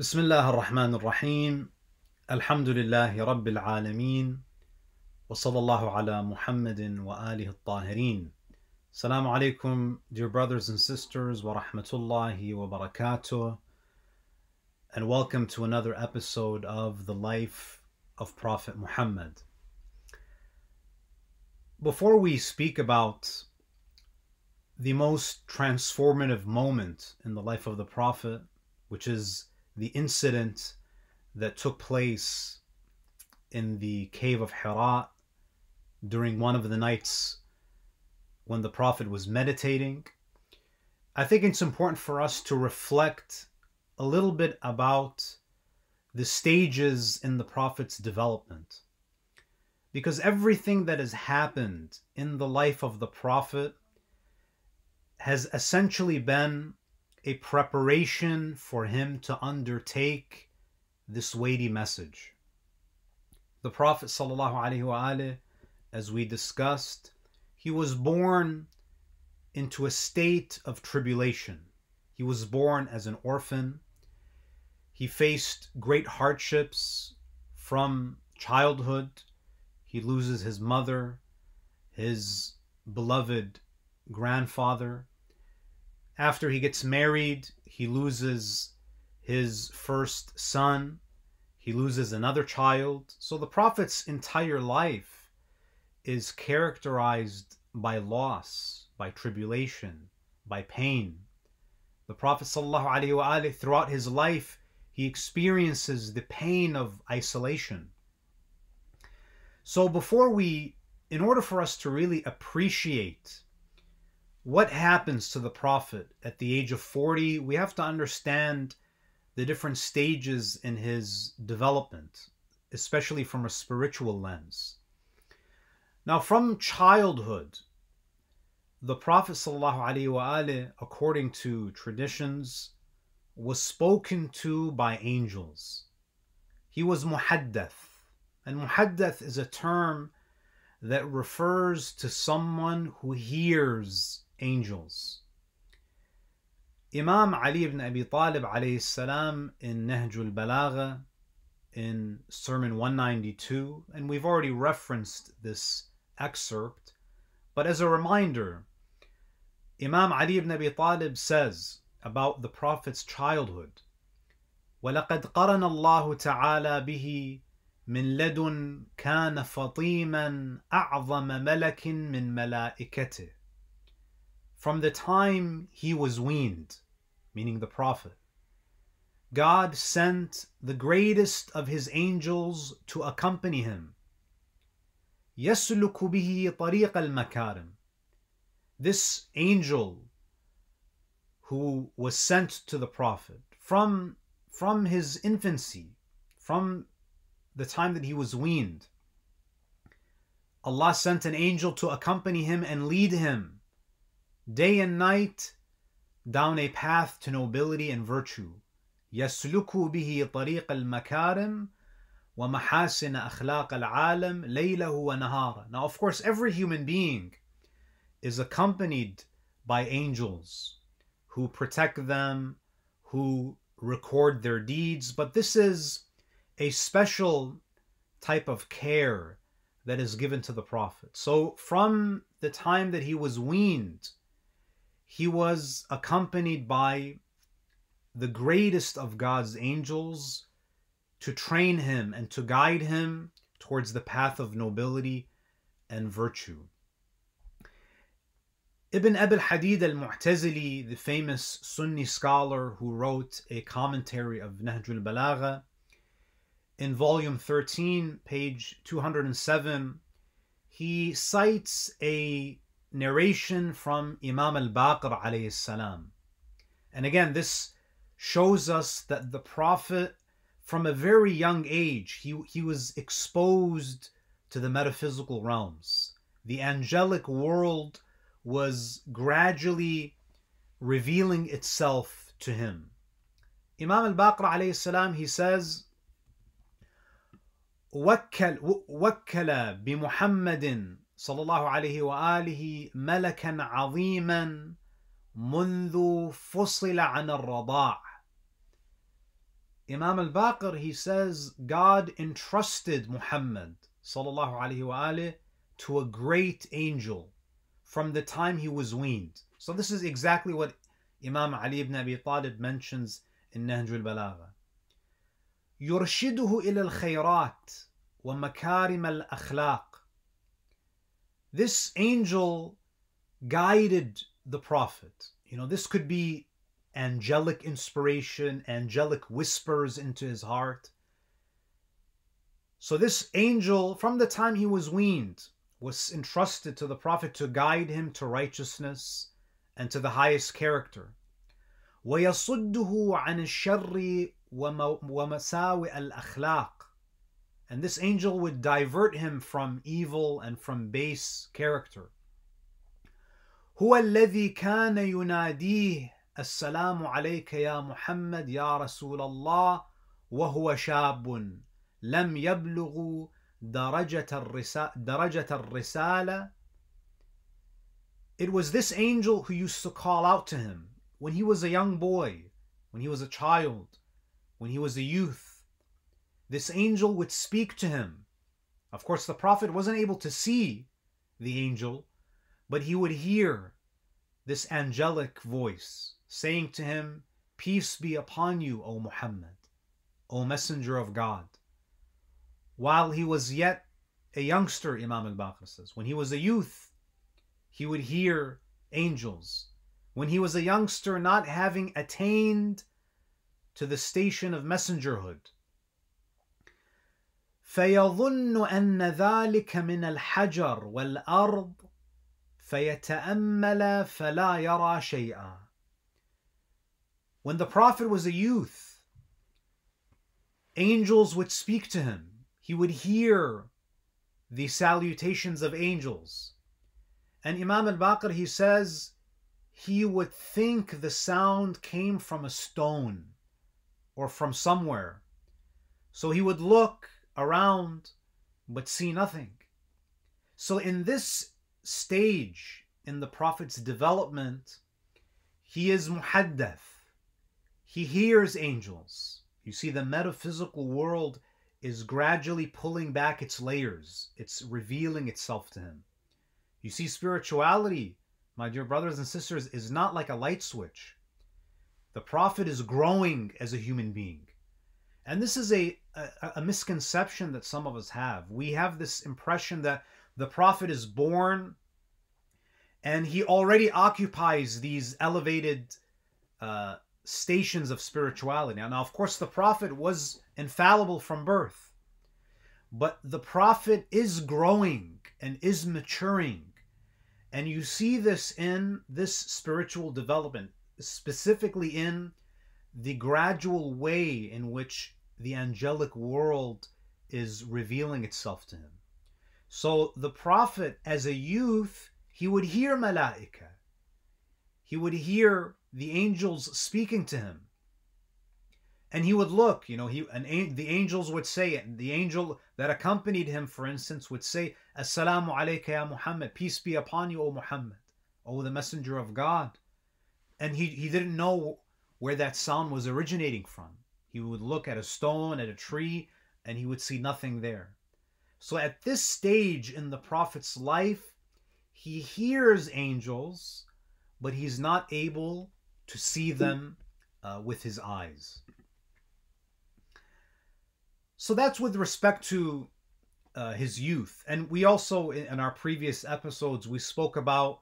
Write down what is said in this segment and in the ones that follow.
بسم الله الرحمن الرحيم الحمد لله رب العالمين وصلى الله على محمد وآله الطاهرين Assalamu alaikum, dear brothers and sisters, wa rahmatullahi wa barakatuh, and welcome to another episode of the life of Prophet Muhammad. Before we speak about the most transformative moment in the life of the Prophet, which is the incident that took place in the cave of Hira during one of the nights when the Prophet was meditating, I think it's important for us to reflect a little bit about the stages in the Prophet's development. Because everything that has happened in the life of the Prophet has essentially been a preparation for him to undertake this weighty message. The Prophet, ﷺ, as we discussed, he was born into a state of tribulation. He was born as an orphan. He faced great hardships from childhood. He loses his mother, his beloved grandfather. After he gets married, he loses his first son. He loses another child. So the Prophet's entire life is characterized by loss, by tribulation, by pain. The Prophet ﷺ, throughout his life, he experiences the pain of isolation. So, before we, in order for us to really appreciate what happens to the Prophet at the age of 40, we have to understand the different stages in his development, especially from a spiritual lens. Now, from childhood, the Prophet ﷺ, according to traditions, was spoken to by angels. He was muhaddath, and muhaddath is a term that refers to someone who hears angels. Imam Ali ibn Abi Talib alayhi salam in Nahjul Balagha in Sermon 192, and we've already referenced this excerpt. But as a reminder, Imam Ali ibn Abi Talib says about the Prophet's childhood, وَلَقَدْ قَرَنَ اللَّهُ تَعَالَى بِهِ من لدن كان فطيما أعظم ملك من ملائكته From the time he was weaned, meaning the Prophet, God sent the greatest of his angels to accompany him يسلك به طريق المكارم This angel who was sent to the Prophet from, from his infancy, from the time that he was weaned, Allah sent an angel to accompany him and lead him day and night down a path to nobility and virtue. يسلك به طريق المكارم وَمَحَاسِنَ أَخْلَاقَ الْعَالَمِ لَيْلَهُ وَنَهَارًا Now, of course, every human being is accompanied by angels who protect them, who record their deeds, but this is a special type of care that is given to the Prophet. So, from the time that he was weaned, he was accompanied by the greatest of God's angels to train him and to guide him towards the path of nobility and virtue. Ibn Abil Hadid al Mu'tazili, the famous Sunni scholar who wrote a commentary of Nahjul Balagha, in volume 13, page 207, he cites a narration from Imam al Baqir alayhi salam. And again, this shows us that the Prophet from a very young age, he, he was exposed to the metaphysical realms. The angelic world was gradually revealing itself to him. Imam al-Baqir alayhi salam, he says, وكل, وكل بمحمد صلى الله عليه وآله ملكا عظيما منذ فصل عن الرضاع Imam al-Baqir, he says, God entrusted Muhammad sallallahu alaihi wa to a great angel from the time he was weaned. So this is exactly what Imam Ali ibn Abi Talib mentions in Nahj al-Balagha. يرشده إلى الخيرات ومكارم الأخلاق. This angel guided the prophet. You know, this could be angelic inspiration, angelic whispers into his heart. So, this angel, from the time he was weaned, was entrusted to the prophet to guide him to righteousness and to the highest character. ويصده عن الشر ومساوئ الأخلاق. And this angel would divert him from evil and from base character. هو الذي كان يناديه السلام عليك يا محمد يا رسول الله وهو شاب لم يبلغ درجة الرسالة, درجة الرسالة It was this angel who used to call out to him when he was a young boy, when he was a child, when he was a youth. This angel would speak to him. Of course, the Prophet wasn't able to see the angel, but he would hear this angelic voice saying to him, Peace be upon you, O Muhammad, O Messenger of God. While he was yet a youngster, Imam al Baqir says, when he was a youth, he would hear angels. When he was a youngster, not having attained to the station of messengerhood. فيظن أن ذلك من الحجر والأرض فيتأمل فلا يرى شيئا when the Prophet was a youth, angels would speak to him. He would hear the salutations of angels. And Imam al Baqir, he says, he would think the sound came from a stone or from somewhere. So he would look around but see nothing. So, in this stage in the Prophet's development, he is muhaddath. He hears angels. You see, the metaphysical world is gradually pulling back its layers, it's revealing itself to him. You see, spirituality, my dear brothers and sisters, is not like a light switch. The prophet is growing as a human being. And this is a, a, a, misconception that some of us have. We have this impression that the prophet is born and he already occupies these elevated uh, stations of spirituality. Now, of course, the prophet was infallible from birth, but the prophet is growing and is maturing. And you see this in this spiritual development, specifically in the gradual way in which the angelic world is revealing itself to him. So the prophet, as a youth, he would hear malaika. He would hear the angels speaking to him. And he would look, you know, he an the angels would say it. The angel that accompanied him, for instance, would say, Assalamu alayka ya Muhammad, peace be upon you, O Muhammad, O the messenger of God. And he, he didn't know where that sound was originating from. He would look at a stone, at a tree, and he would see nothing there. So at this stage in the Prophet's life, he hears angels, but he's not able to see them uh, with his eyes. So that's with respect to uh, his youth. And we also, in our previous episodes, we spoke about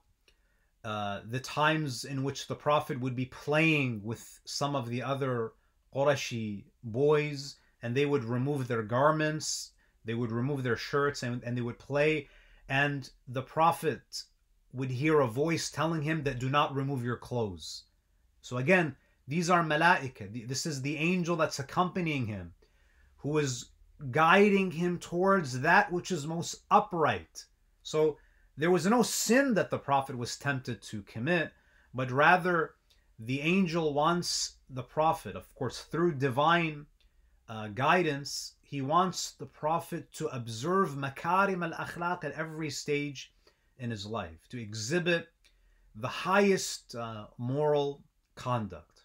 uh, the times in which the Prophet would be playing with some of the other Qurashi boys, and they would remove their garments, they would remove their shirts, and, and they would play. And the Prophet would hear a voice telling him that do not remove your clothes. So again, these are malaika. This is the angel that's accompanying him, who is guiding him towards that which is most upright. So there was no sin that the prophet was tempted to commit, but rather the angel wants the prophet, of course, through divine uh, guidance, he wants the prophet to observe makarim al akhlaq at every stage in his life, to exhibit the highest uh, moral conduct.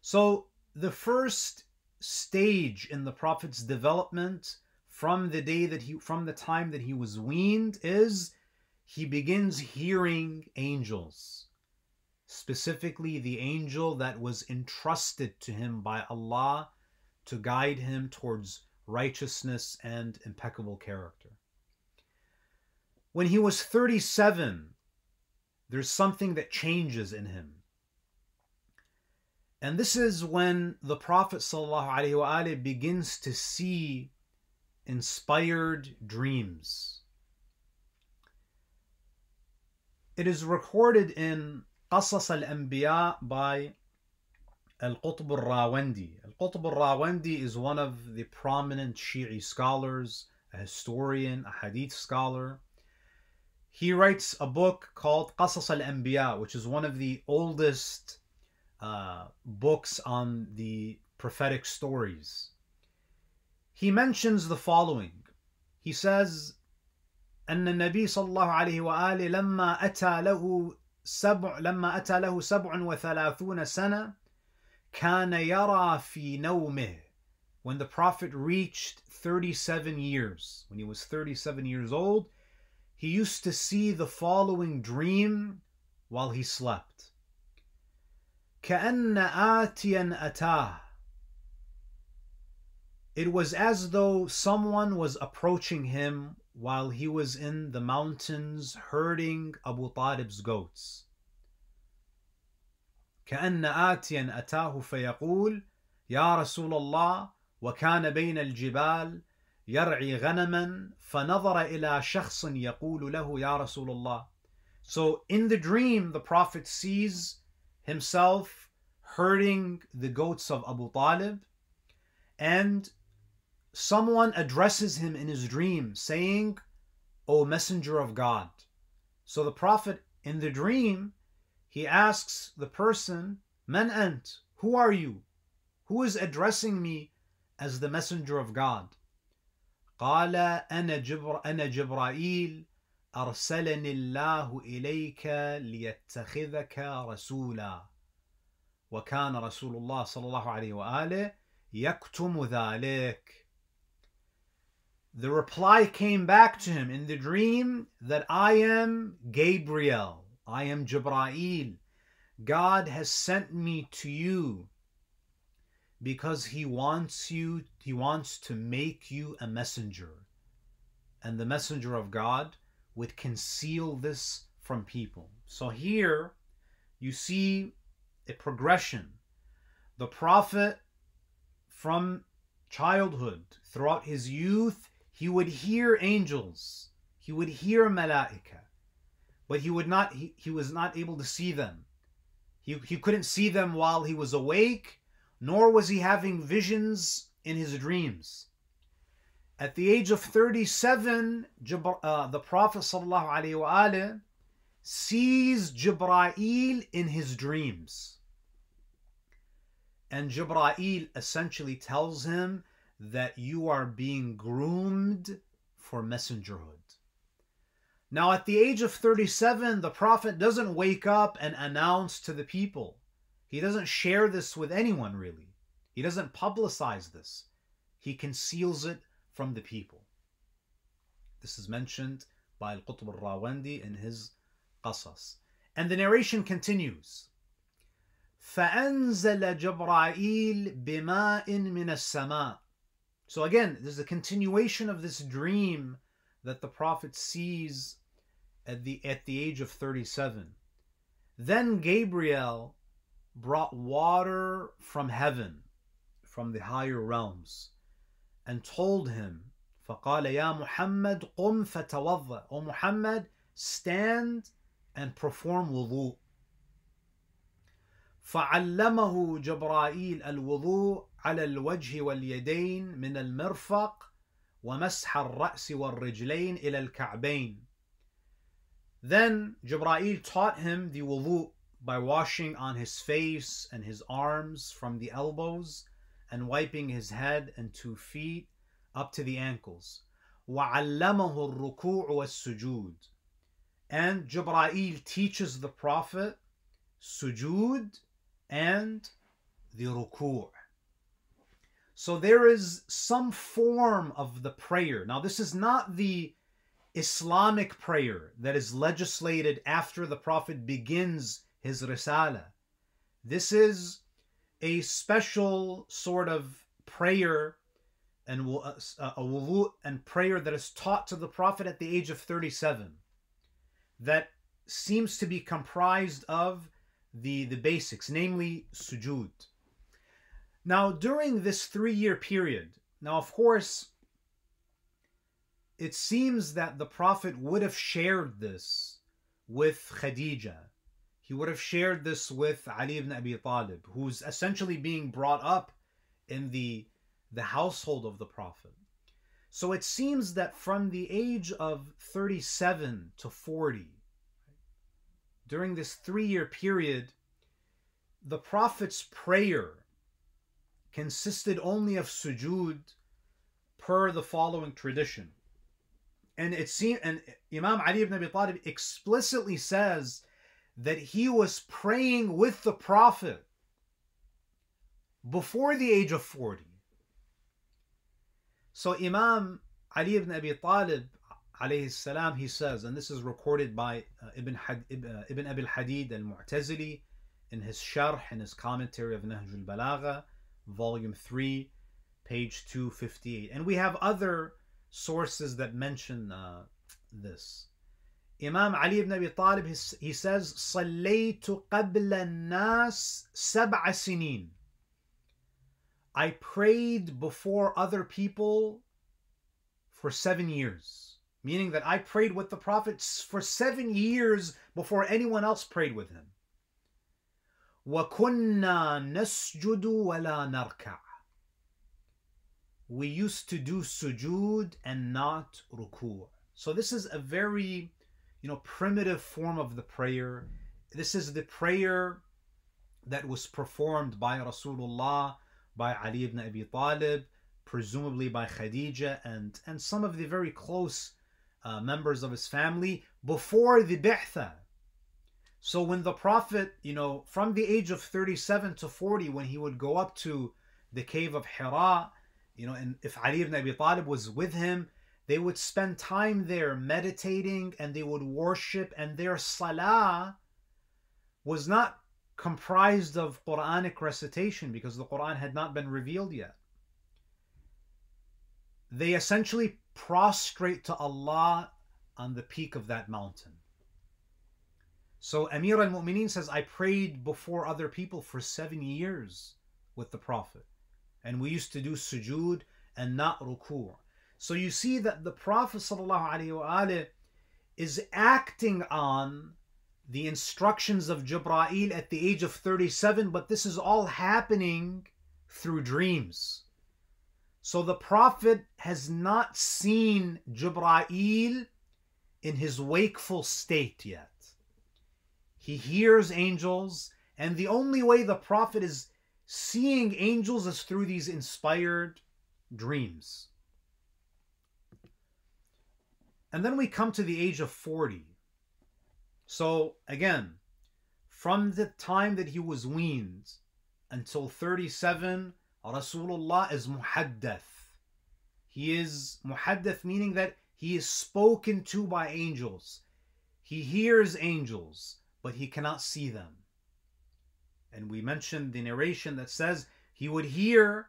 So the first stage in the prophet's development from the day that he from the time that he was weaned is he begins hearing angels. Specifically the angel that was entrusted to him by Allah to guide him towards righteousness and impeccable character. When he was 37 there's something that changes in him. And this is when the Prophet ﷺ begins to see inspired dreams. It is recorded in Qasas al-Anbiya by Al-Qutb al-Rawandi. Al-Qutb al-Rawandi is one of the prominent Shi'i scholars, a historian, a hadith scholar. He writes a book called Qasas al-Anbiya, which is one of the oldest uh, books on the prophetic stories He mentions the following. He says, أن النبي صلى الله عليه وآله لما أتى له سبع لما أتى له سبع وثلاثون سنة كان يرى في نومه when the prophet reached 37 years when he was 37 years old he used to see the following dream while he slept كأن آتيا أتاه It was as though someone was approaching him while he was in the mountains herding Abu Talib's goats. كأن آتيا أتاه فيقول يا رسول الله وكان بين الجبال يرعي غنما فنظر إلى شخص يقول له يا رسول الله So in the dream the Prophet sees himself herding the goats of Abu Talib, and someone addresses him in his dream saying, O Messenger of God. So the Prophet in the dream, he asks the person, Man ant, who are you? Who is addressing me as the Messenger of God? قال أنا, جبر أنا جبرائيل أرسلني الله إليك ليتخذك رسولا وكان رسول الله صلى الله عليه وآله يكتم ذلك the reply came back to him in the dream that I am Gabriel, I am Jibrail. God has sent me to you because he wants you he wants to make you a messenger. And the messenger of God would conceal this from people. So here you see a progression. The Prophet, from childhood, throughout his youth, he would hear angels, he would hear malaika, but he would not he, he was not able to see them. He, he couldn't see them while he was awake, nor was he having visions in his dreams. At the age of 37, uh, the Prophet ﷺ sees Jibra'il in his dreams. And Jibra'il essentially tells him that you are being groomed for messengerhood. Now, at the age of 37, the Prophet doesn't wake up and announce to the people. He doesn't share this with anyone, really. He doesn't publicize this. He conceals it from the people. This is mentioned by Al-Qutb al-Rawandi in his Qasas. And the narration continues. فأنزل جبرائيل بماء من السماء So again, there's a continuation of this dream that the Prophet sees at the, at the age of 37. Then Gabriel brought water from heaven, from the higher realms, and told him, فقال يا محمد قم فتوضأ O Muhammad, stand and perform wudu. فعلمه جبرائيل الوضوء على الوجه واليدين من المرفق ومسح الرأس والرجلين إلى الكعبين. Then Jibra'il taught him the wudu by washing on his face and his arms from the elbows and wiping his head and two feet up to the ankles. وَعَلَّمَهُ الرُّكُوعُ وَالسُّجُودُ And Jibra'il teaches the Prophet sujud and the ruku'. So there is some form of the prayer. Now, this is not the Islamic prayer that is legislated after the Prophet begins his risala. This is a special sort of prayer and uh, a wudu and prayer that is taught to the Prophet at the age of 37 that seems to be comprised of the, the basics, namely sujud. Now, during this three year period, now, of course, it seems that the Prophet would have shared this with Khadija. He would have shared this with Ali ibn Abi Talib, who's essentially being brought up in the, the household of the Prophet. So it seems that from the age of 37 to 40, during this three year period, the Prophet's prayer consisted only of sujud per the following tradition. And it seems, and Imam Ali ibn Abi Talib explicitly says that he was praying with the Prophet before the age of 40. So Imam Ali ibn Abi Talib alayhi salam, he says, and this is recorded by uh, Ibn, Had, uh, Ibn al-Hadid al-Mu'tazili in his sharh, in his commentary of Nahj al-Balagha, volume 3, page 258. And we have other sources that mention uh, this. Imam Ali ibn Abi Talib, he says, صَلَّيْتُ قَبْلَ النَّاسِ سَبْعَ سِنِينَ I prayed before other people for seven years. Meaning that I prayed with the Prophet for seven years before anyone else prayed with him. وَكُنَّا نَسْجُدُ وَلَا نَرْكَعُ We used to do sujud and not ruku'. So this is a very, you know, primitive form of the prayer. This is the prayer that was performed by Rasulullah, by Ali ibn Abi Talib, presumably by Khadija and, and some of the very close uh, members of his family before the bi'tha. so when the Prophet, you know, from the age of 37 to 40, when he would go up to the cave of Hira, you know, and if Ali ibn Abi Talib was with him, they would spend time there meditating and they would worship, and their salah was not comprised of Quranic recitation because the Quran had not been revealed yet. They essentially prostrate to Allah on the peak of that mountain. So Amir al Mu'mineen says, I prayed before other people for seven years with the Prophet. And we used to do sujood and not ruku'. So you see that the Prophet is acting on the instructions of Jibra'il at the age of 37, but this is all happening through dreams. So the Prophet has not seen Jibra'il in his wakeful state yet. He hears angels, and the only way the Prophet is seeing angels is through these inspired dreams. And then we come to the age of 40. So again, from the time that he was weaned until 37, Rasulullah is muhaddath. He is muhaddath, meaning that he is spoken to by angels. He hears angels, but he cannot see them. And we mentioned the narration that says he would hear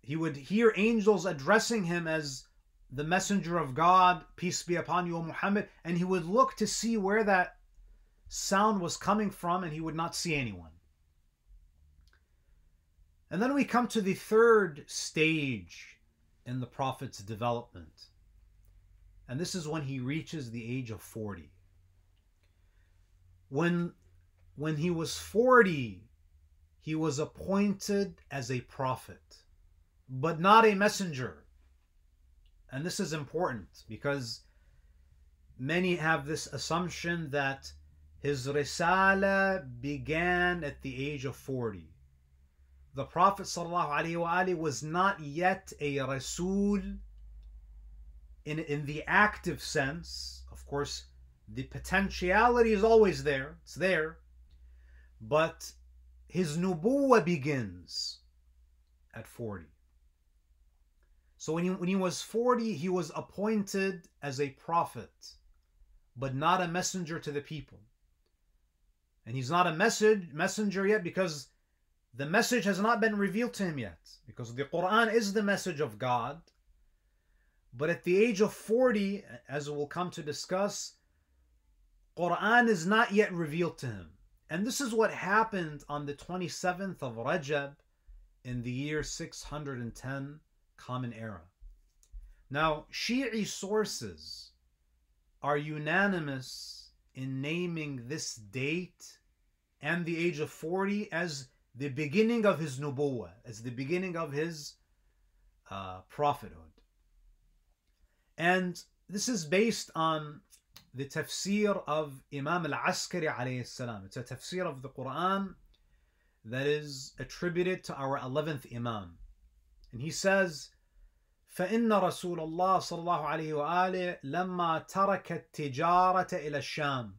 he would hear angels addressing him as the messenger of God, peace be upon you, O Muhammad, and he would look to see where that sound was coming from and he would not see anyone. And then we come to the third stage in the Prophet's development. And this is when he reaches the age of 40. When, when he was 40, he was appointed as a prophet, but not a messenger. And this is important because many have this assumption that his risala began at the age of 40 the Prophet ﷺ was not yet a Rasul in, in the active sense. Of course, the potentiality is always there, it's there. But his nubuwa begins at 40. So when he, when he was 40, he was appointed as a prophet, but not a messenger to the people. And he's not a message messenger yet because the message has not been revealed to him yet. Because the Quran is the message of God. But at the age of 40, as we'll come to discuss, Quran is not yet revealed to him. And this is what happened on the 27th of Rajab in the year 610 Common Era. Now, Shi'i sources are unanimous in naming this date and the age of 40 as the beginning of his nubuwwah, as the beginning of his uh, prophethood. And this is based on the tafsir of Imam al-Askari alayhi salam. It's a tafsir of the Quran that is attributed to our 11th Imam. And he says, فإن رسول الله صلى الله عليه وآله لما ترك التجارة إلى الشام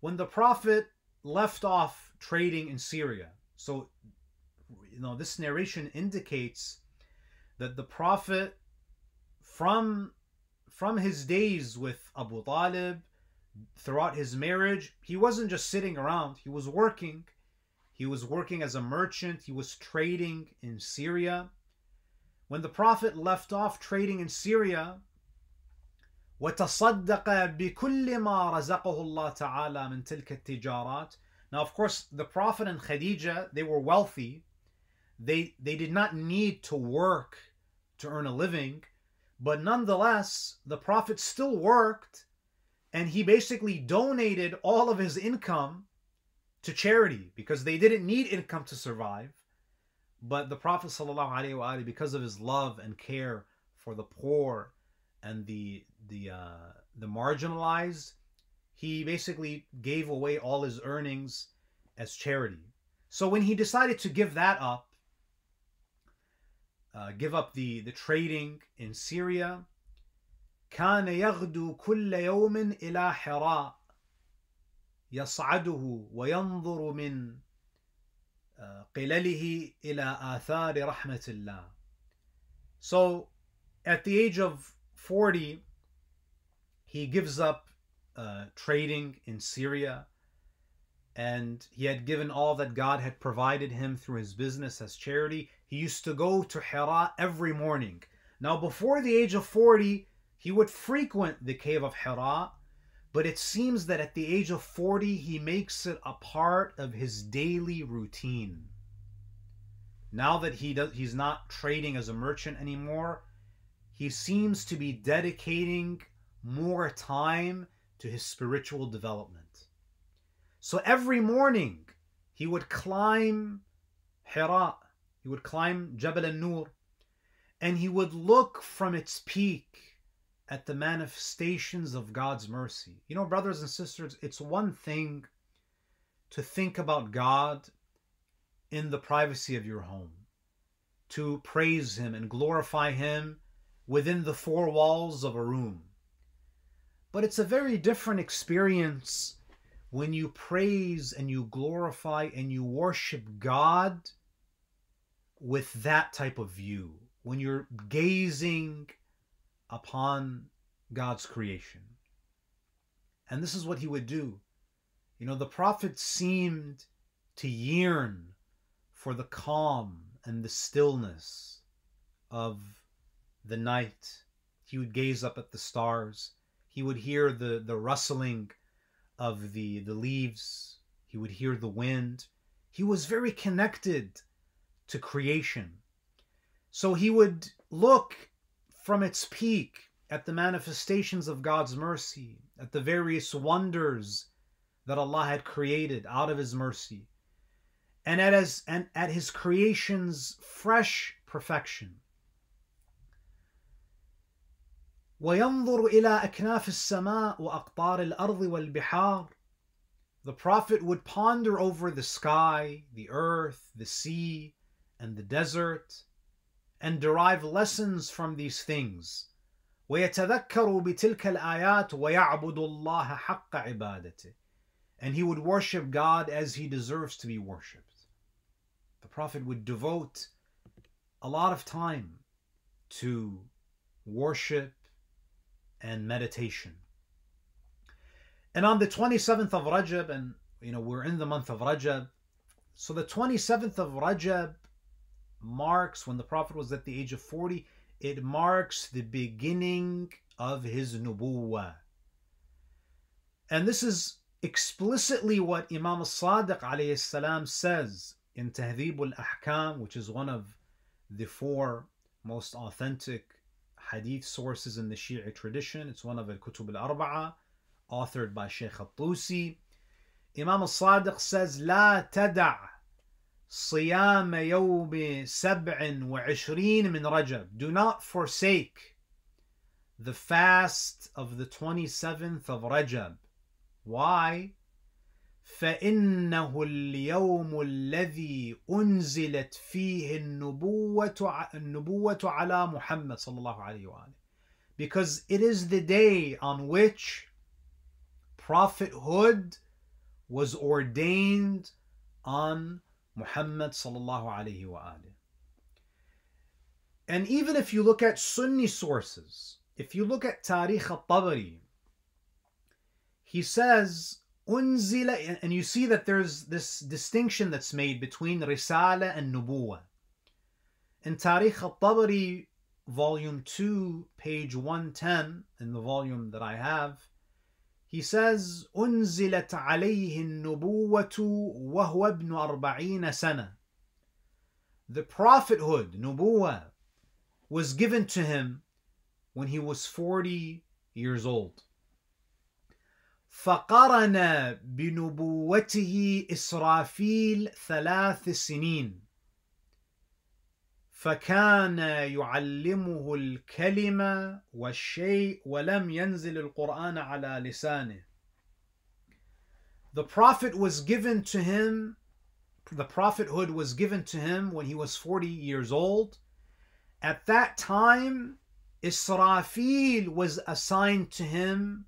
When the Prophet left off trading in Syria, so you know this narration indicates that the Prophet from from his days with Abu Talib, throughout his marriage, he wasn't just sitting around, he was working. He was working as a merchant, he was trading in Syria. When the Prophet left off trading in Syria, وتصدق بكل ما رزقه الله تعالى من تلك التجارات Now of course the Prophet and Khadija they were wealthy they they did not need to work to earn a living but nonetheless, the Prophet still worked and he basically donated all of his income to charity because they didn't need income to survive. But the Prophet, ﷺ, because of his love and care for the poor and the the uh, the marginalized, he basically gave away all his earnings as charity. So when he decided to give that up, uh, give up the, the trading in Syria. كان يغدو كل يوم إلى حراء يصعده وينظر من قلله إلى آثار رحمة الله. So at the age of 40, he gives up uh, trading in Syria and he had given all that God had provided him through his business as charity. He used to go to Hira every morning. Now, before the age of 40, he would frequent the cave of Hira, but it seems that at the age of 40, he makes it a part of his daily routine. Now that he does, he's not trading as a merchant anymore, he seems to be dedicating more time to his spiritual development. So every morning he would climb Hira, he would climb Jabal al-Nur, and he would look from its peak at the manifestations of God's mercy. You know, brothers and sisters, it's one thing to think about God in the privacy of your home, to praise Him and glorify Him within the four walls of a room. But it's a very different experience when you praise and you glorify and you worship God with that type of view, when you're gazing upon God's creation. And this is what he would do. You know, the prophet seemed to yearn for the calm and the stillness of the night. He would gaze up at the stars. He would hear the, the rustling of the the leaves he would hear the wind he was very connected to creation so he would look from its peak at the manifestations of God's mercy at the various wonders that Allah had created out of his mercy and at his and at his creation's fresh perfection وينظر إلى أكناف السماء وأقطار الأرض والبحار The Prophet would ponder over the sky, the earth, the sea, and the desert, and derive lessons from these things. ويتذكر بتلك الآيات ويعبد الله حق عبادته. And he would worship God as he deserves to be worshipped. The Prophet would devote a lot of time to worship and meditation. And on the 27th of Rajab, and you know, we're in the month of Rajab, so the 27th of Rajab marks when the Prophet was at the age of 40, it marks the beginning of his nubuwah. And this is explicitly what Imam al-Sadiq alayhi salam says in Tahdhib al-Ahkam, which is one of the four most authentic hadith sources in the Shia tradition. It's one of al-Kutub al-Arba'a, authored by Sheikh al-Tusi. Imam al-Sadiq says, لا تدع صيام يوم سبع وعشرين من رجب. Do not forsake the fast of the 27th of Rajab. Why? فإنه اليوم الذي أنزلت فيه النبوة النبوة على محمد صلى الله عليه وآله. Because it is the day on which prophethood was ordained on Muhammad sallallahu alaihi wasallam. And even if you look at Sunni sources, if you look at Tarikh al-Tabari, he says unzila and you see that there's this distinction that's made between risala and nubuwa. In Tarikh al-Tabari volume 2 page 110 in the volume that I have he says أنزلت عليه النبوة وهو ابن أربعين سنة The prophethood, nubuwa, was given to him when he was 40 years old. فقرن بنبوته إسرافيل ثلاث سنين فكان يعلمه الكلمة والشيء ولم ينزل القرآن على لسانه The prophet was given to him, the prophethood was given to him when he was 40 years old. At that time, Israfil was assigned to him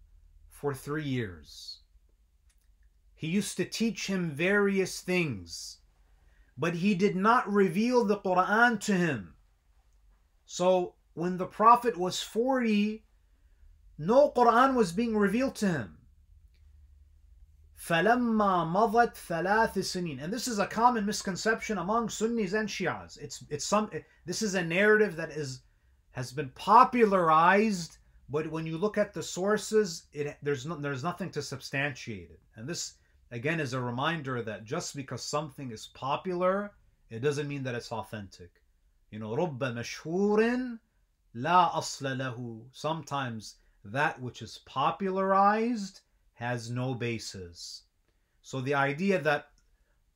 for three years. He used to teach him various things, but he did not reveal the Quran to him. So when the Prophet was 40, no Quran was being revealed to him. فَلَمَّا مَضَتْ ثَلَاثِ سِنِينَ And this is a common misconception among Sunnis and Shias. It's, it's some, this is a narrative that is, has been popularized but when you look at the sources, it there's no, there's nothing to substantiate it. And this again is a reminder that just because something is popular, it doesn't mean that it's authentic. You know, رب مشهور لا أصل له. Sometimes that which is popularized has no basis. So the idea that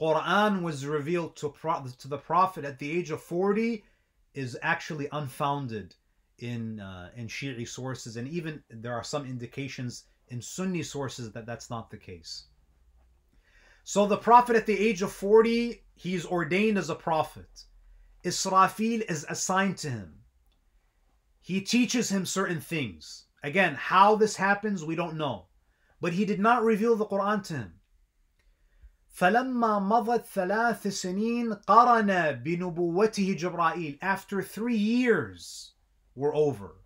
Quran was revealed to, to the Prophet at the age of 40 is actually unfounded in uh, in Shi'i sources, and even there are some indications in Sunni sources that that's not the case. So the prophet at the age of 40, he's ordained as a prophet. Israfil is assigned to him. He teaches him certain things. Again, how this happens, we don't know. But he did not reveal the Quran to him. فلما مضت ثلاث سنين قرن بنبوته جبرائيل After three years, were over.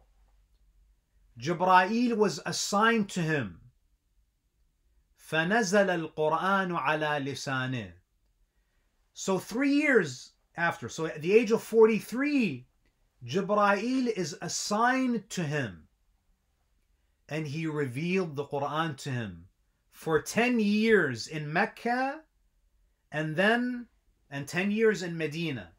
Jibra'il was assigned to him. فنزل القرآن على لسانه. So three years after, so at the age of 43, Jibra'il is assigned to him. And he revealed the Quran to him for 10 years in Mecca and then and 10 years in Medina.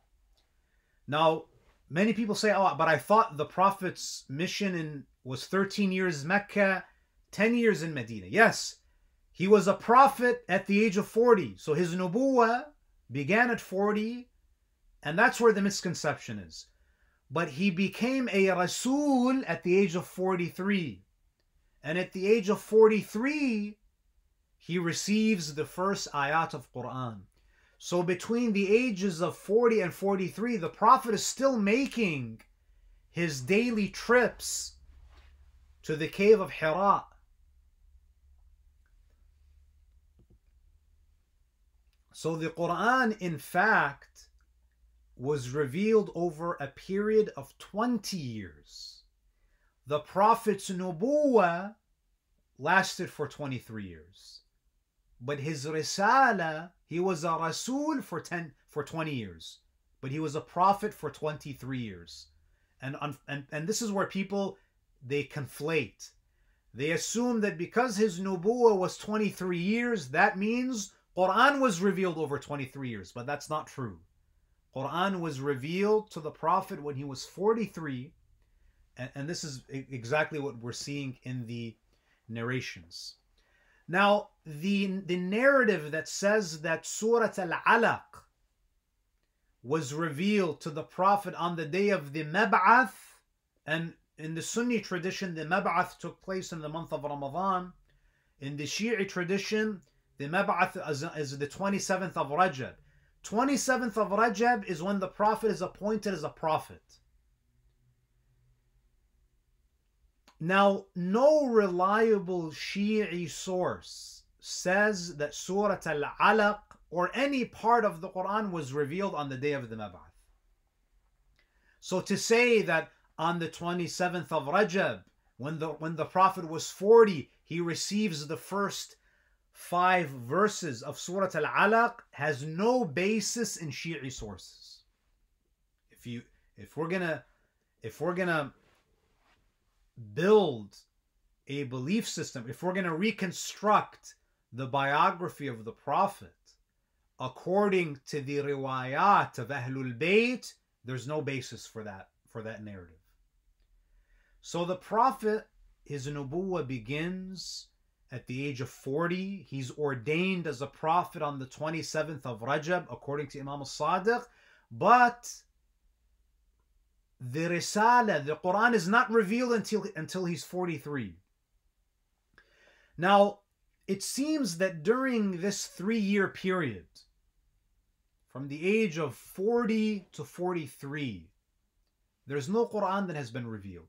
Now, Many people say, oh, but I thought the Prophet's mission in, was 13 years Mecca, 10 years in Medina. Yes, he was a prophet at the age of 40. So his nubuwa began at 40, and that's where the misconception is. But he became a Rasul at the age of 43. And at the age of 43, he receives the first ayat of Quran. So between the ages of 40 and 43, the Prophet is still making his daily trips to the cave of Hira. So the Quran, in fact, was revealed over a period of 20 years. The Prophet's nubuwa lasted for 23 years. But his risala, he was a rasul for 10 for 20 years, but he was a prophet for 23 years. And and and this is where people they conflate. They assume that because his nubuwa was 23 years, that means Quran was revealed over 23 years, but that's not true. Quran was revealed to the Prophet when he was 43, and, and this is exactly what we're seeing in the narrations. Now, the, the narrative that says that Surah Al-Alaq was revealed to the Prophet on the day of the Mab'ath, and in the Sunni tradition, the Mab'ath took place in the month of Ramadan. In the Shi'i tradition, the Mab'ath is, the 27th of Rajab. 27th of Rajab is when the Prophet is appointed as a prophet. Now, no reliable Shi'i source says that Surah Al-Alaq or any part of the Quran was revealed on the day of the Mab'ath. So to say that on the 27th of Rajab, when the when the Prophet was 40, he receives the first five verses of Surah Al-Alaq has no basis in Shi'i sources. If you if we're gonna if we're gonna build a belief system, if we're gonna reconstruct the biography of the Prophet according to the riwayat of Ahlul Bayt, there's no basis for that for that narrative. So the Prophet, his nubuwa begins at the age of 40. He's ordained as a prophet on the 27th of Rajab, according to Imam al-Sadiq. But the Risala, the Quran is not revealed until, until he's 43. Now, it seems that during this three year period, from the age of 40 to 43, there's no Quran that has been revealed.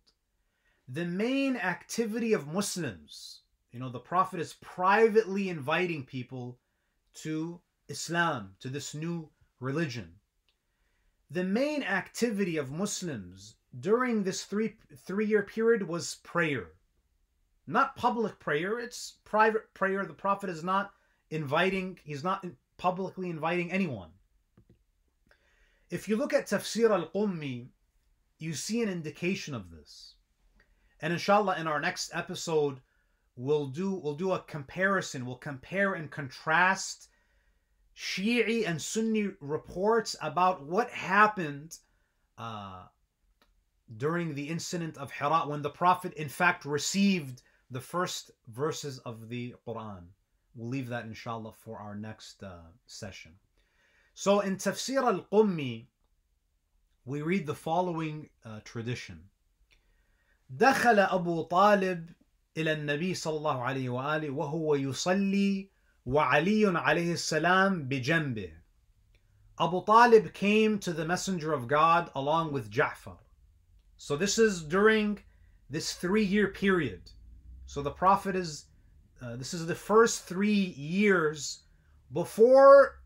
The main activity of Muslims you know, the Prophet is privately inviting people to Islam, to this new religion. The main activity of Muslims during this three three year period was prayer. Not public prayer, it's private prayer. The Prophet is not inviting, he's not publicly inviting anyone. If you look at Tafsir al Qummi, you see an indication of this. And inshallah, in our next episode, we'll do we'll do a comparison. We'll compare and contrast Shi'i and Sunni reports about what happened uh, during the incident of Hira when the Prophet in fact received the first verses of the Quran. We'll leave that inshallah for our next uh, session. So in Tafsir al-Qummi, we read the following uh, tradition. دخل أبو طالب إلى النبي صلى الله عليه وآله وهو يصلي وعلي عليه السلام بجنبه. Abu Talib came to the Messenger of God along with Ja'far. So this is during this three year period. So the Prophet is, uh, this is the first three years before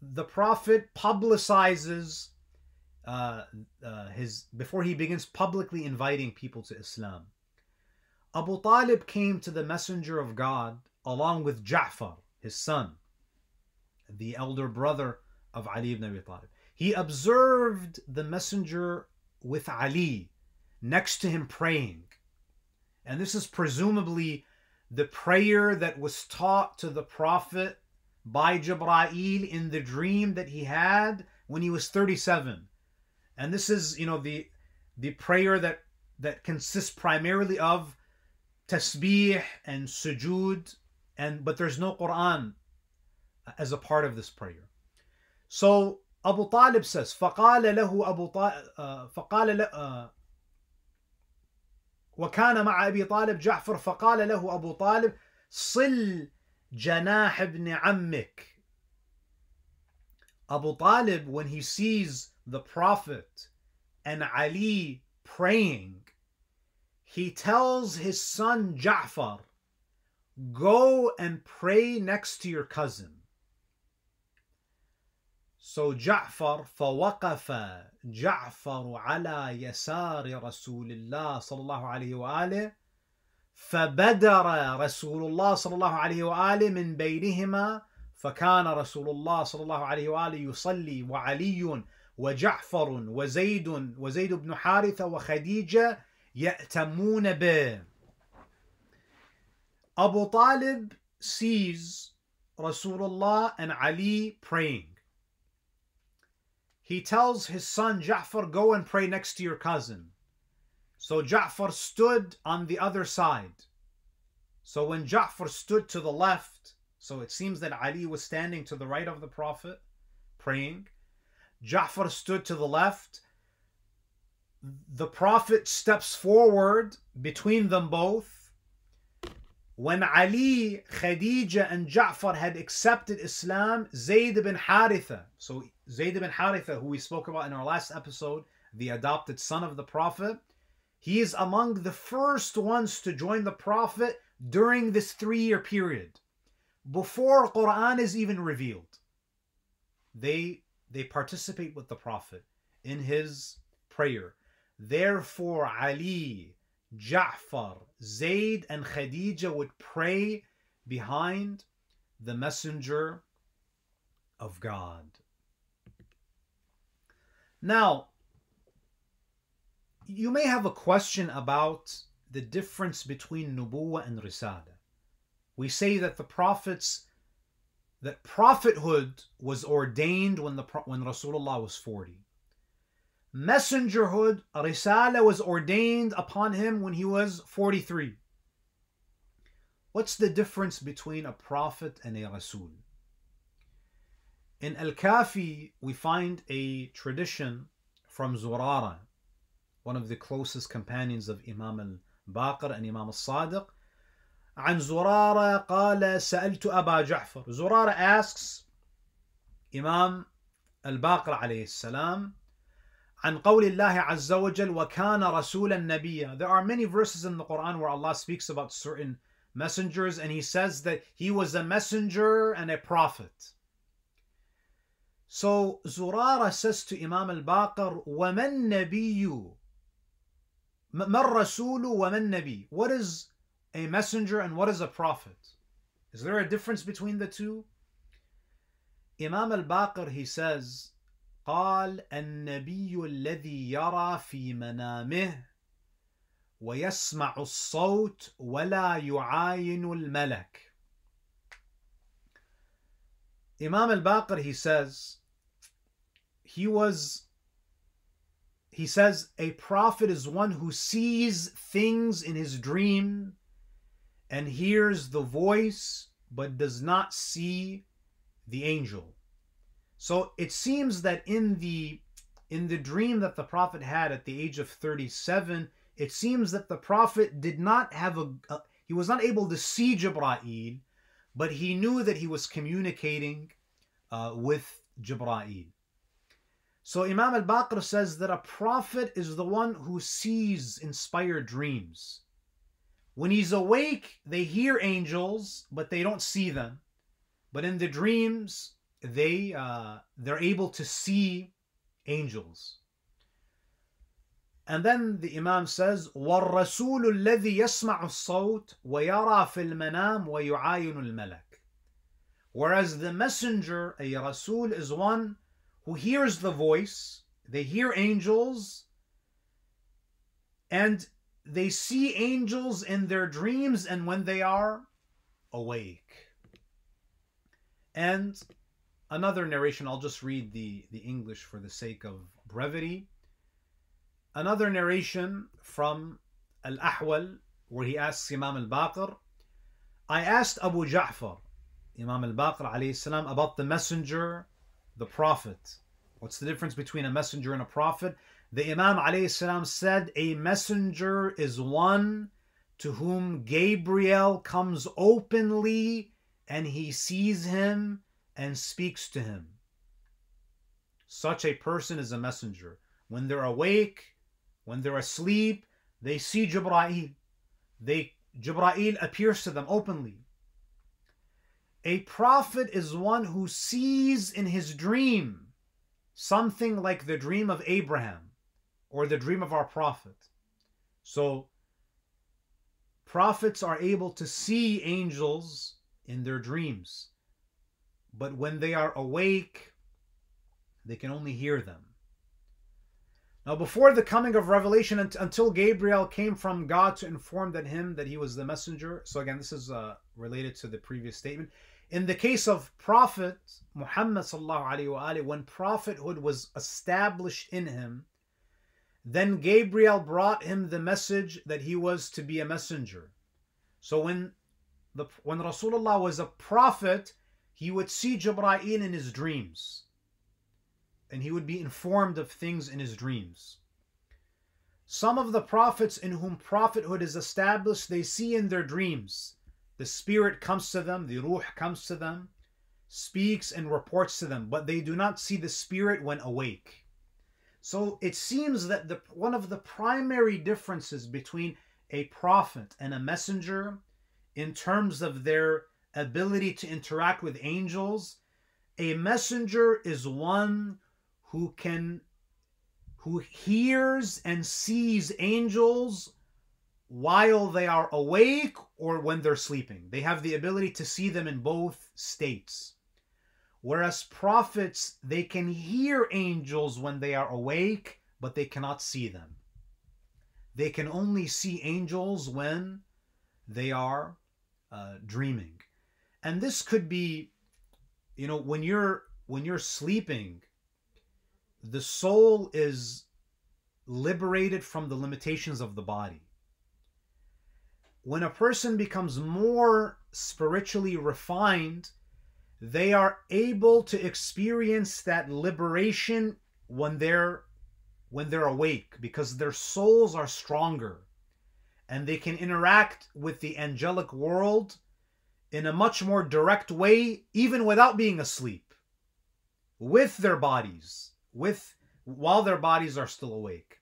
the Prophet publicizes uh, uh, his, before he begins publicly inviting people to Islam. Abu Talib came to the Messenger of God along with Ja'far, his son, the elder brother of Ali ibn Abi Talib. He observed the Messenger with Ali next to him praying. And this is presumably the prayer that was taught to the Prophet by Jibra'il in the dream that he had when he was 37. And this is, you know, the the prayer that that consists primarily of tasbih and sujood, and but there's no Quran as a part of this prayer. So Abu Talib says, فقال له أبو طالب فقال له وكان مع أبي طالب جعفر فقال له أبو طالب صل جناح ابن عمك Abu Talib, when he sees the Prophet and Ali praying, he tells his son Ja'far, Go and pray next to your cousin. So Ja'far فوقف جعفر على يسار رسول الله صلى الله عليه وآله فبدر رسول الله صلى الله عليه وآله من بينهما فكان رسول الله صلى الله عليه وآله يصلي وعلي وجعفر وزيد وزيد بن حارثة وخديجة يأتمون به Abu Talib sees Rasulullah and Ali praying. He tells his son Ja'far, Go and pray next to your cousin. So Ja'far stood on the other side. So when Ja'far stood to the left, so it seems that Ali was standing to the right of the Prophet praying. Ja'far stood to the left. the Prophet steps forward between them both. When Ali, Khadija, and Ja'far had accepted Islam, Zayd bin Haritha, so Zayd bin Haritha, who we spoke about in our last episode, the adopted son of the Prophet, he is among the first ones to join the Prophet during this three year period, before Quran is even revealed. They they participate with the Prophet in his prayer. Therefore, Ali, Ja'far, Zayd, and Khadija would pray behind the Messenger of God. Now, you may have a question about the difference between Nubuwa and Risala. We say that the prophets, that prophethood was ordained when, the, when Rasulullah was 40 Messengerhood, Risala, was ordained upon him when he was 43. What's the difference between a prophet and a Rasul? In Al Kafi, we find a tradition from Zurara, one of the closest companions of Imam al-Baqir and Imam al-Sadiq. عن زرارة قال سألت أبا جعفر زرارة asks Imam al-Baqir عليه السلام عن قول الله عز وجل وكان رسولا نبيا There are many verses in the Quran where Allah speaks about certain messengers and he says that he was a messenger and a prophet. So Zurara says to Imam al-Baqir ومن نبي ما الرسول وما النبي What is a messenger and what is a prophet? Is there a difference between the two? Imam al-Baqir he says قال النبي الذي يرى في منامه ويسمع الصوت ولا يعاين الملك Imam al-Baqir he says he was he says a prophet is one who sees things in his dream and hears the voice but does not see the angel so it seems that in the in the dream that the prophet had at the age of 37 it seems that the prophet did not have a, a he was not able to see Jibra'il but he knew that he was communicating uh, with Jibra'il so Imam al-Baqir says that a prophet is the one who sees inspired dreams. When he's awake, they hear angels, but they don't see them. But in the dreams, they uh, they're able to see angels. And then the Imam says, وَالرَّسُولُ الَّذِي يَسْمَعُ الصَّوْتِ وَيَرَى فِي الْمَنَامِ وَيُعَايِنُ الْمَلَكِ Whereas the messenger, a Rasul, is one who hears the voice, they hear angels, and they see angels in their dreams and when they are awake. And another narration, I'll just read the, the English for the sake of brevity. Another narration from Al Ahwal, where he asks Imam al Baqir, I asked Abu Ja'far, Imam al Baqir salam, about the messenger the prophet. What's the difference between a messenger and a prophet? The Imam alayhi said, A messenger is one to whom Gabriel comes openly and he sees him and speaks to him. Such a person is a messenger. When they're awake, when they're asleep, they see Jibra'il. They Jibra'il appears to them openly. A prophet is one who sees in his dream something like the dream of Abraham or the dream of our prophet. So, prophets are able to see angels in their dreams, but when they are awake, they can only hear them. Now, before the coming of revelation, until Gabriel came from God to inform that him that he was the messenger. So again, this is uh, related to the previous statement. In the case of Prophet Muhammad sallallahu when prophethood was established in him, then Gabriel brought him the message that he was to be a messenger. So when the when Rasulullah was a prophet, he would see Jibreel in his dreams and he would be informed of things in his dreams. Some of the prophets in whom prophethood is established, they see in their dreams. The spirit comes to them, the ruh comes to them, speaks and reports to them, but they do not see the spirit when awake. So it seems that the, one of the primary differences between a prophet and a messenger in terms of their ability to interact with angels, a messenger is one who can who hears and sees angels while they are awake or when they're sleeping. They have the ability to see them in both states. Whereas prophets, they can hear angels when they are awake, but they cannot see them. They can only see angels when they are uh, dreaming. And this could be, you know, when you're when you're sleeping, the soul is liberated from the limitations of the body. When a person becomes more spiritually refined, they are able to experience that liberation when they're when they're awake because their souls are stronger and they can interact with the angelic world in a much more direct way even without being asleep with their bodies with while their bodies are still awake.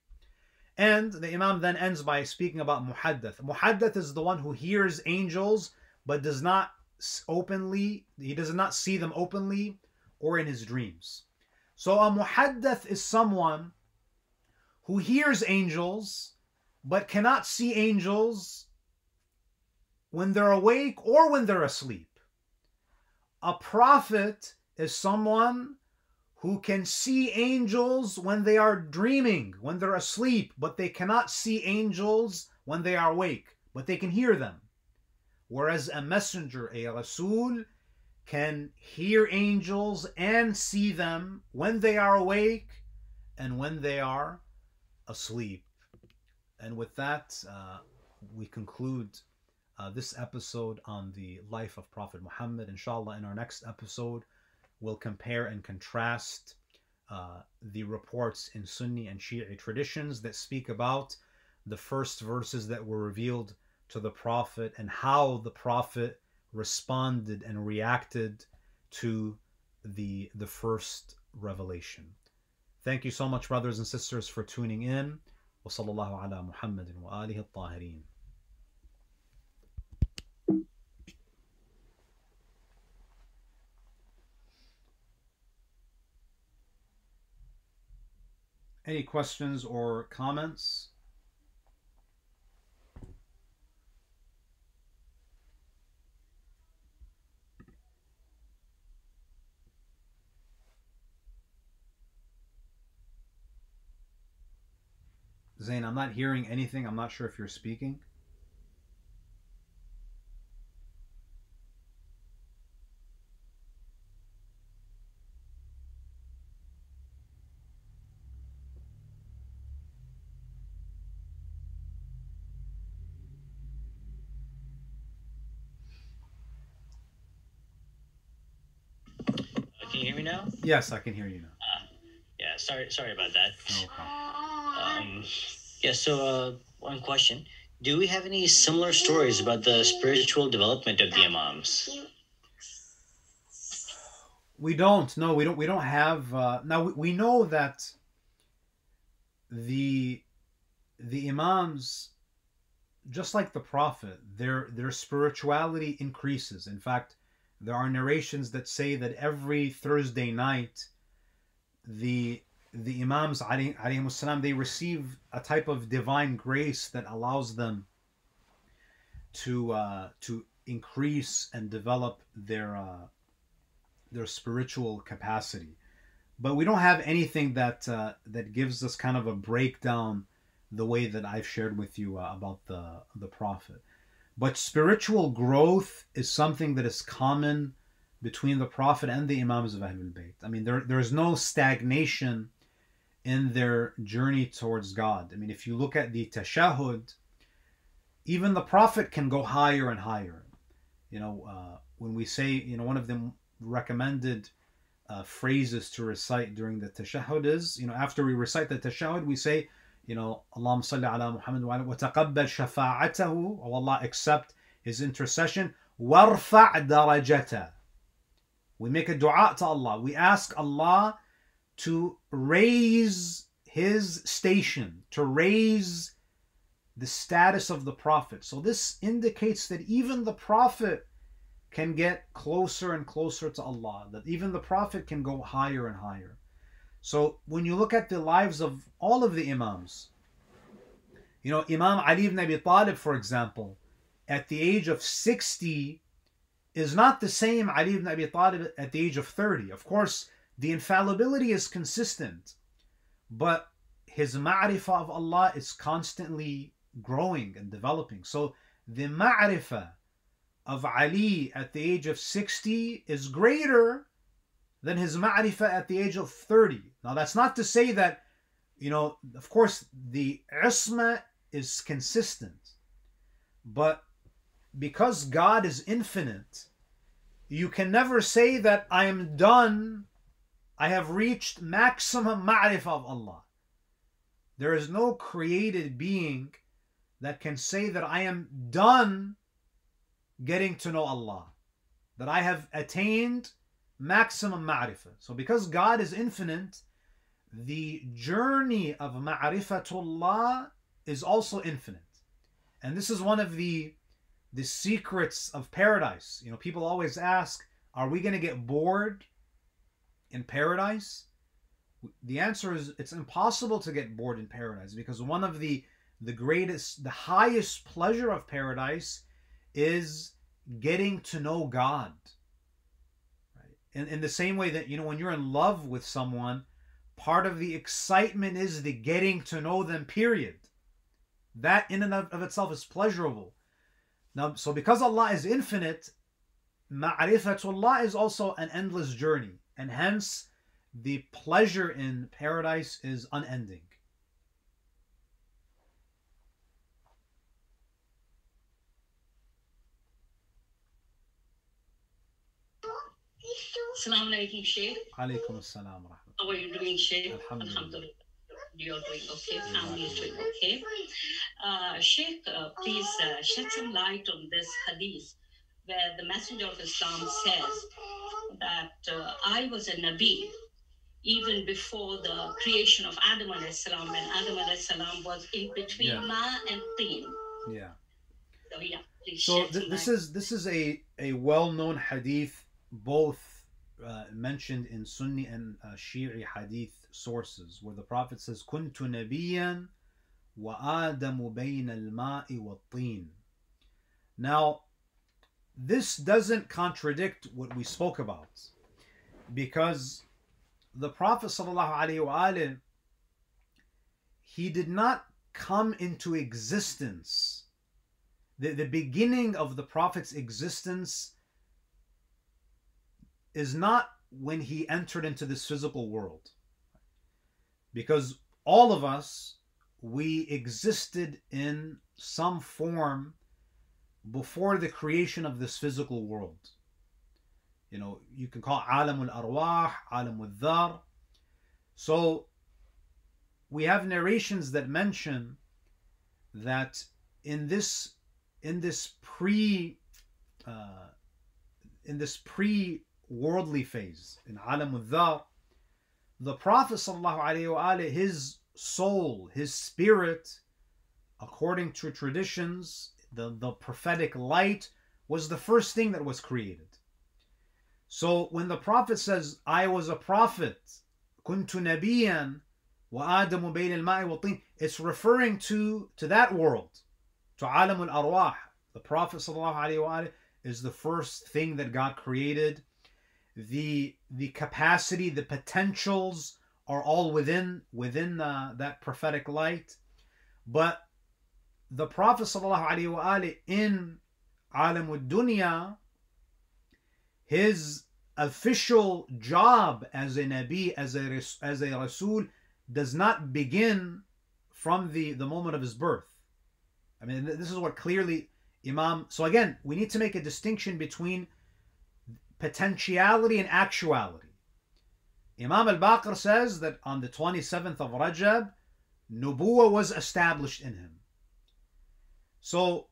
And the Imam then ends by speaking about muhaddath. Muhaddath is the one who hears angels but does not openly, he does not see them openly or in his dreams. So a muhaddath is someone who hears angels but cannot see angels when they're awake or when they're asleep. A prophet is someone who can see angels when they are dreaming, when they're asleep, but they cannot see angels when they are awake, but they can hear them. Whereas a messenger, a Rasul, can hear angels and see them when they are awake and when they are asleep. And with that, uh, we conclude uh, this episode on the life of Prophet Muhammad. Inshallah, in our next episode, will compare and contrast uh, the reports in Sunni and Shia traditions that speak about the first verses that were revealed to the Prophet and how the Prophet responded and reacted to the the first revelation. Thank you so much, brothers and sisters, for tuning in. وصلى الله على محمد وآله الطاهرين Any questions or comments? Zane, I'm not hearing anything. I'm not sure if you're speaking. Yes, I can hear you now. Uh, yeah, sorry, sorry about that. No problem. Um, yeah, so uh, one question: Do we have any similar stories about the spiritual development of the imams? We don't. No, we don't. We don't have. Uh, now we, we know that the the imams, just like the prophet, their their spirituality increases. In fact, there are narrations that say that every Thursday night, the the imams alayhi they receive a type of divine grace that allows them to uh, to increase and develop their uh, their spiritual capacity. But we don't have anything that uh, that gives us kind of a breakdown the way that I've shared with you uh, about the the prophet. But spiritual growth is something that is common between the prophet and the imams of Ahlul Bayt. I mean, there there is no stagnation in their journey towards God. I mean, if you look at the tashahud, even the prophet can go higher and higher. You know, uh, when we say, you know, one of the recommended uh, phrases to recite during the tashahud is, you know, after we recite the tashahud, we say, you know, Allahumma salli ala Muhammad wa taqabbal shafa'atahu, oh Allah accept his intercession, warfa' darajata. We make a dua to Allah. We ask Allah to raise his station, to raise the status of the prophet. So this indicates that even the prophet can get closer and closer to Allah, that even the prophet can go higher and higher. So when you look at the lives of all of the imams, you know, Imam Ali ibn Abi Talib, for example, at the age of 60 is not the same Ali ibn Abi Talib at the age of 30. Of course, the infallibility is consistent, but his ma'rifah of Allah is constantly growing and developing. So the ma'rifah of Ali at the age of 60 is greater than his ma'rifah at the age of 30. Now that's not to say that, you know, of course the isma is consistent, but because God is infinite, you can never say that I am done, I have reached maximum ma'rifah of Allah. There is no created being that can say that I am done getting to know Allah, that I have attained maximum ma'rifah. So because God is infinite, the journey of ma'rifatullah is also infinite. And this is one of the the secrets of paradise. You know, people always ask, are we going to get bored in paradise? The answer is it's impossible to get bored in paradise because one of the the greatest, the highest pleasure of paradise is getting to know God. In, in the same way that, you know, when you're in love with someone, part of the excitement is the getting to know them, period. That in and of, of itself is pleasurable. Now, so because Allah is infinite, ma'rifatullah is also an endless journey. And hence, the pleasure in paradise is unending. Assalamu alaikum, Sheikh. Alaikum assalam. How are you doing, Sheikh? Alhamdulillah. You're doing okay. Family is doing okay. Uh, Sheikh, uh, please uh, shed some light on this hadith where the Messenger of Islam says that uh, I was a Nabi even before the creation of Adam salam when Adam salam was in between yeah. Ma and Teen. Yeah. So yeah. So th- this light. is this is a a well known hadith both uh, mentioned in Sunni and uh, Shi'i hadith sources where the Prophet says, "Kuntu nabiyan wa Adamu al-ma'i wa-tin." Now, this doesn't contradict what we spoke about because the Prophet wasallam, he did not come into existence. The, the beginning of the Prophet's existence is not when he entered into this physical world. Because all of us, we existed in some form before the creation of this physical world. You know, you can call alam al-arwah, alam al-dhar. So we have narrations that mention that in this in this pre uh, in this pre worldly phase. In alam al the prophet sallallahu his soul his spirit according to traditions the, the prophetic light was the first thing that was created. So when the prophet says i was a prophet kuntu nabiyan wa al-ma'i it's referring to to that world to alam al-arwah the prophet sallallahu is the first thing that God created the the capacity, the potentials are all within within uh, that prophetic light. But the Prophet wasallam in Alam dunya his official job as a Nabi, as a, as a Rasul, does not begin from the, the moment of his birth. I mean, this is what clearly Imam. So again, we need to make a distinction between potentiality and actuality. Imam al Baqir says that on the 27th of Rajab, Nubuwa was established in him. So,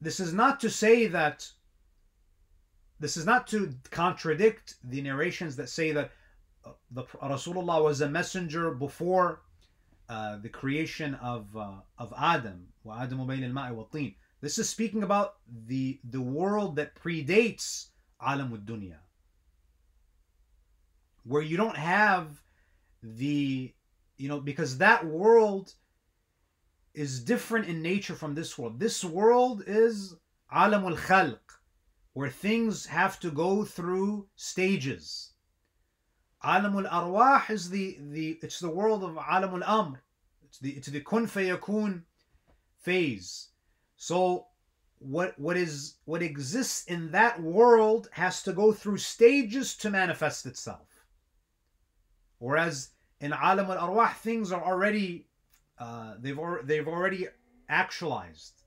this is not to say that, this is not to contradict the narrations that say that uh, the Rasulullah was a messenger before uh, the creation of uh, of Adam. This is speaking about the the world that predates Alam dunya where you don't have the you know because that world is different in nature from this world. This world is Alam al Khalq, where things have to go through stages. Alam al Arwah is the, the it's the world of Alam al Amr. It's the it's the kun fayakun phase. So what what is what exists in that world has to go through stages to manifest itself. Whereas in Alam al Arwah, things are already uh, they've or, they've already actualized.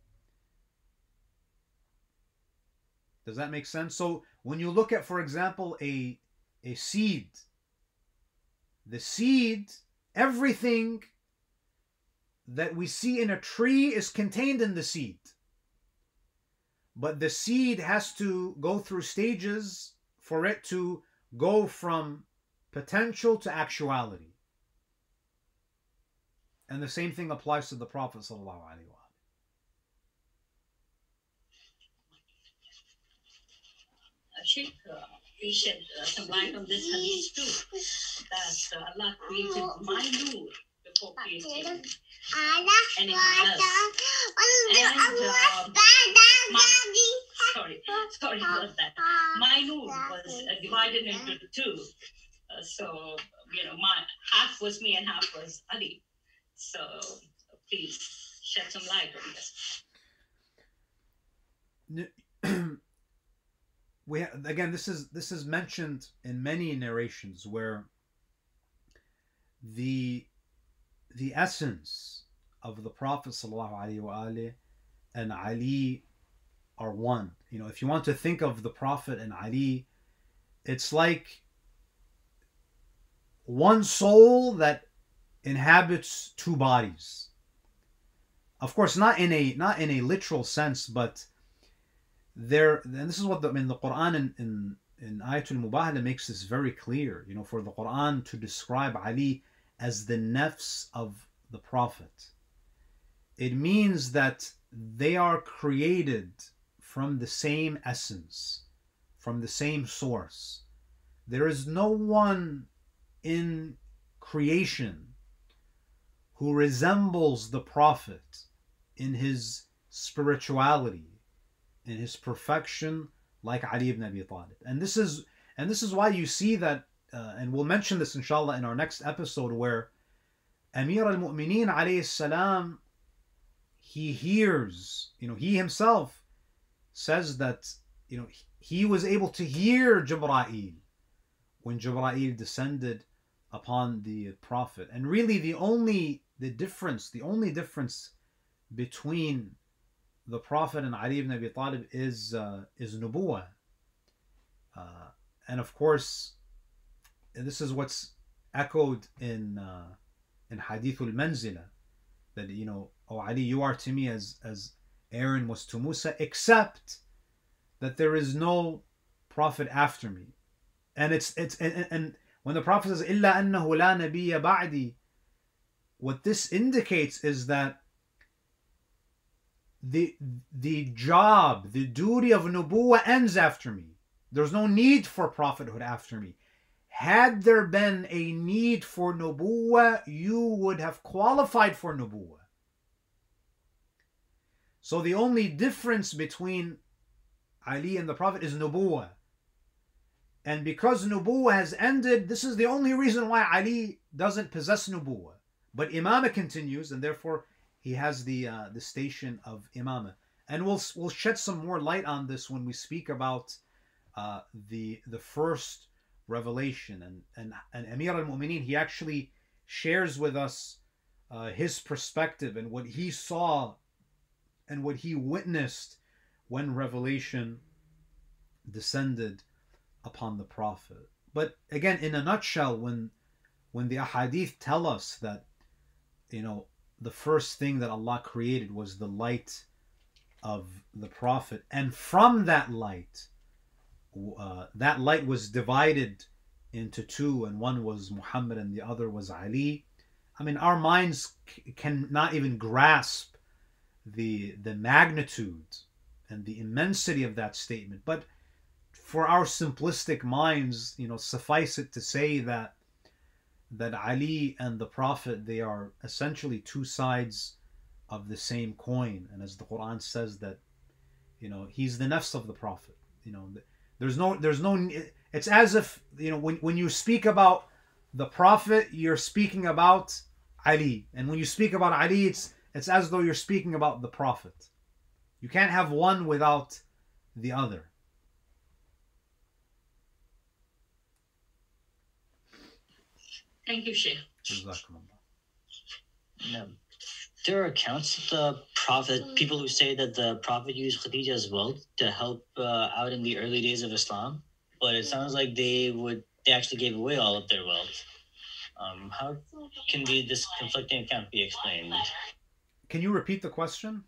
Does that make sense? So when you look at, for example, a a seed, the seed, everything that we see in a tree is contained in the seed. But the seed has to go through stages for it to go from potential to actuality. And the same thing applies to the Prophet wasallam. Sheikh, uh, we shed uh, light on this hadith too, that uh, Allah created my nur And, um, my, sorry, sorry about that. My nur was divided into two. So, you know, my half was me and half was Ali. So, please shed some light on this. we again this is this is mentioned in many narrations where the the essence of the prophet and ali are one you know if you want to think of the prophet and ali it's like one soul that inhabits two bodies of course not in a not in a literal sense but there and this is what the, in the Quran in, in, in Ayatul Mubahala makes this very clear. You know, for the Quran to describe Ali as the nafs of the Prophet, it means that they are created from the same essence, from the same source. There is no one in creation who resembles the Prophet in his spirituality in his perfection like Ali ibn Abi Talib. And this is and this is why you see that uh, and we'll mention this inshallah in our next episode where Amir al-Mu'mineen alayhi salam he hears, you know, he himself says that, you know, he was able to hear Jibra'il when Jibra'il descended upon the prophet. And really the only the difference, the only difference between the Prophet and Ali ibn Abi Talib is uh, is nubuwa, uh, and of course, this is what's echoed in uh, in Hadithul Manzila, that you know, oh Ali, you are to me as as Aaron was to Musa, except that there is no prophet after me, and it's it's and, and when the Prophet says illa annahu la nabiyya ba'di, what this indicates is that the the job, the duty of nubuwa ends after me. There's no need for prophethood after me. Had there been a need for nubuwa, you would have qualified for nubuwa. So the only difference between Ali and the Prophet is nubuwa. And because nubuwa has ended, this is the only reason why Ali doesn't possess nubuwa. But imama continues, and therefore he has the uh, the station of imama. And we'll we'll shed some more light on this when we speak about uh, the the first revelation and and, and Amir al Mu'mineen. He actually shares with us uh, his perspective and what he saw and what he witnessed when revelation descended upon the prophet. But again, in a nutshell, when when the ahadith tell us that you know the first thing that Allah created was the light of the prophet, and from that light, uh, that light was divided into two, and one was Muhammad and the other was Ali. I mean, our minds c- cannot even grasp the the magnitude and the immensity of that statement. But for our simplistic minds, you know, suffice it to say that that Ali and the Prophet they are essentially two sides of the same coin. And as the Quran says that, you know, he's the nafs of the Prophet. You know, there's no there's no it's as if you know when when you speak about the Prophet, you're speaking about Ali, and when you speak about Ali, it's it's as though you're speaking about the Prophet. You can't have one without the other. Thank you, Sheikh. No. There are accounts of the Prophet, people who say that the Prophet used Khadija's wealth to help uh, out in the early days of Islam, but it sounds like they would they actually gave away all of their wealth. Um, how can be this conflicting account be explained? Can you repeat the question?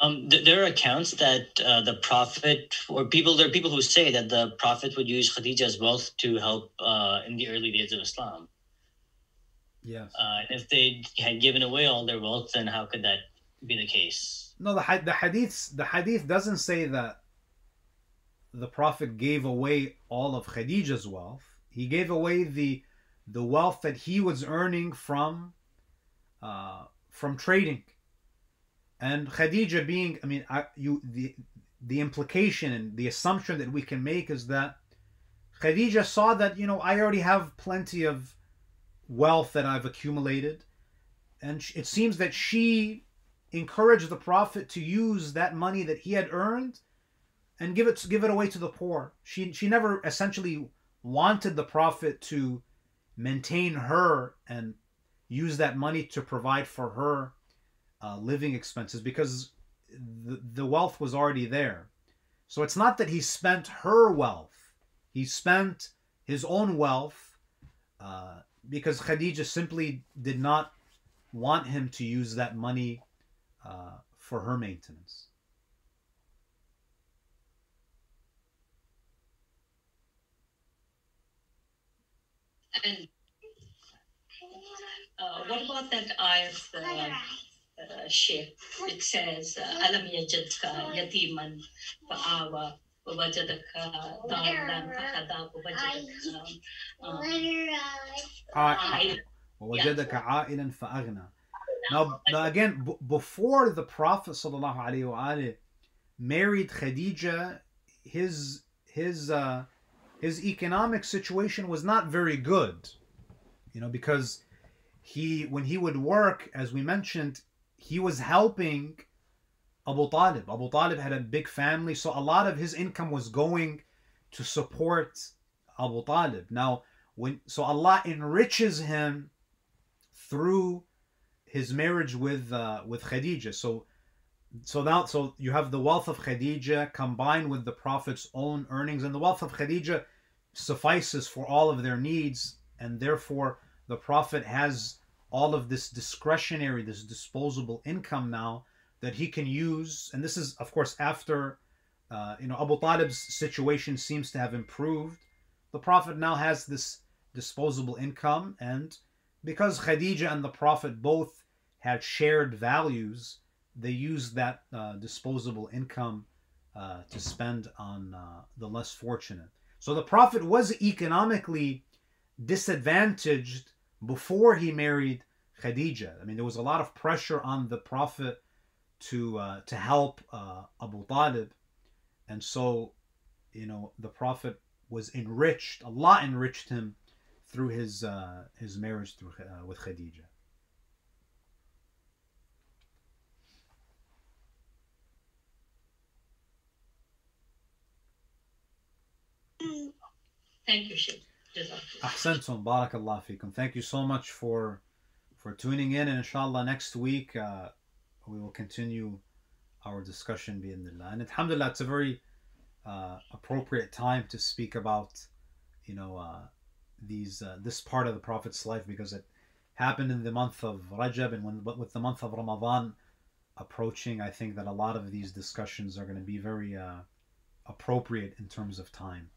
Um, th- there are accounts that uh, the prophet, or people, there are people who say that the prophet would use Khadija's wealth to help uh, in the early days of Islam. Yes. Uh, if they had given away all their wealth, then how could that be the case? No, the the hadith the hadith doesn't say that the prophet gave away all of Khadija's wealth. He gave away the the wealth that he was earning from uh, from trading. And Khadija being, I mean, I, you the the implication and the assumption that we can make is that Khadija saw that you know I already have plenty of wealth that I've accumulated, and it seems that she encouraged the prophet to use that money that he had earned and give it give it away to the poor. She she never essentially wanted the prophet to maintain her and use that money to provide for her uh, living expenses because the, the wealth was already there. So it's not that he spent her wealth; he spent his own wealth uh, because Khadija simply did not want him to use that money uh, for her maintenance. And uh, what about that ayat, uh, uh, Sheikh? It says, Alam yajadka yatiman fa'awa ووجدك ضالا فهدى ووجدك ووجدك عائلا فأغنى Now, now again, b- before the Prophet sallallahu married Khadija, his his uh, his economic situation was not very good, you know, because he when he would work, as we mentioned, he was helping Abu Talib. Abu Talib had a big family, so a lot of his income was going to support Abu Talib. Now, when so Allah enriches him through his marriage with uh, with Khadija. So so now so you have the wealth of Khadija combined with the Prophet's own earnings, and the wealth of Khadija suffices for all of their needs, and therefore the Prophet has all of this discretionary, this disposable income now that he can use. And this is, of course, after uh, you know Abu Talib's situation seems to have improved. The Prophet now has this disposable income, and because Khadija and the Prophet both had shared values, they used that uh, disposable income uh, to spend on uh, the less fortunate. So the Prophet was economically disadvantaged before he married Khadija. I mean, there was a lot of pressure on the Prophet to uh, to help uh, Abu Talib, and so you know the Prophet was enriched. Allah enriched him through his uh, his marriage through, uh, with Khadija. Thank you, Sheikh. Ahsantum, barakallah fikum. Thank you so much for for tuning in, and inshallah next week uh, we will continue our discussion bi'idhnillah. And alhamdulillah, it's a very uh, appropriate time to speak about, you know, uh, these uh, this part of the Prophet's life because it happened in the month of Rajab, and when with the month of Ramadan approaching, I think that a lot of these discussions are going to be very uh, appropriate in terms of time.